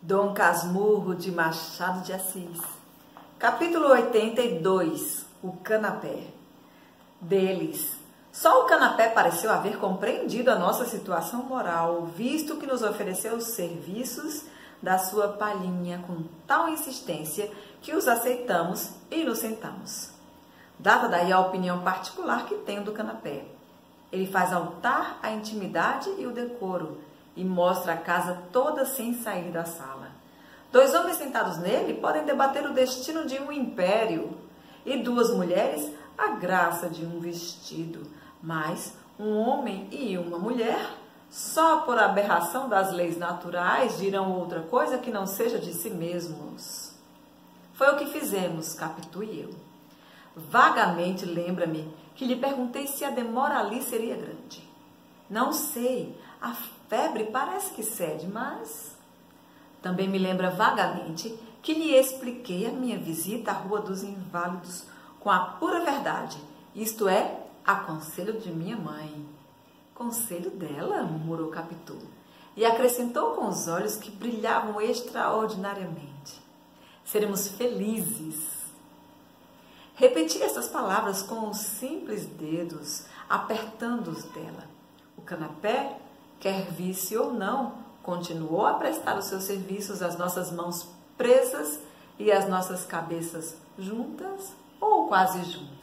Dom Casmurro de Machado de Assis. Capítulo 82 O Canapé Deles. Só o canapé pareceu haver compreendido a nossa situação moral, visto que nos ofereceu os serviços da sua palhinha com tal insistência que os aceitamos e nos sentamos. Data daí a opinião particular que tenho do canapé. Ele faz altar a intimidade e o decoro e mostra a casa toda sem sair da sala. Dois homens sentados nele podem debater o destino de um império e duas mulheres a graça de um vestido, mas um homem e uma mulher só por aberração das leis naturais dirão outra coisa que não seja de si mesmos. Foi o que fizemos, Capitu e eu. Vagamente lembra-me que lhe perguntei se a demora ali seria grande. Não sei, a febre parece que cede, mas. Também me lembra vagamente que lhe expliquei a minha visita à Rua dos Inválidos com a pura verdade, isto é, a conselho de minha mãe. Conselho dela, murmurou Capitu, e acrescentou com os olhos que brilhavam extraordinariamente. Seremos felizes. Repeti essas palavras com os simples dedos, apertando-os dela. O canapé, quer visse ou não, continuou a prestar os seus serviços às nossas mãos presas e às nossas cabeças juntas ou quase juntas.